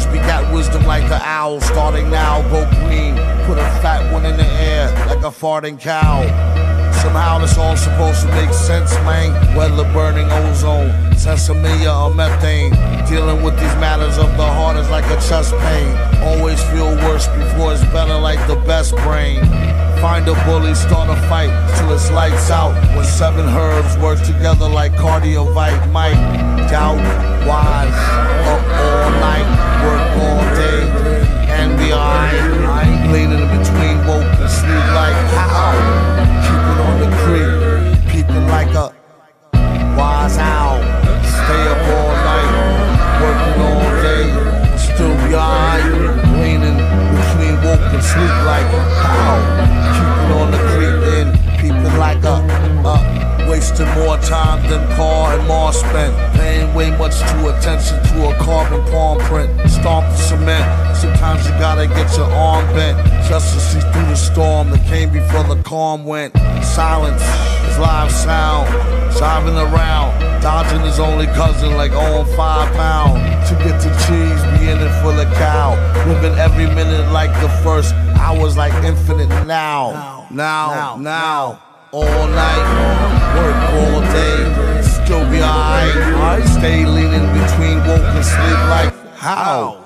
got wisdom like an owl. Starting now, go green. Put a fat one in the air like a farting cow. Somehow this all supposed to make sense, man. Weather burning ozone, sesame or methane. Dealing with these matters of the heart is like a chest pain. Always feel worse before it's better, like the best brain. Find a bully, start a fight till it's lights out. When seven herbs work together like cardiovite, might doubt, wise, sleep like how. Keeping on the creep and peeping like a uh. Wasting more time than Paul and Mars spent. Paying way much too attention to a carbon palm print. Stomp the cement. Sometimes you gotta get your arm bent just to see through the storm that came before the calm went. Silence is live sound. Driving around, dodging his only cousin like on five pound. To get the cheese, be in it for the cow. Living every minute like the first hours like infinite now. Now, now, all night, work all day, still be alright. Stay leaning between woke and sleep like how?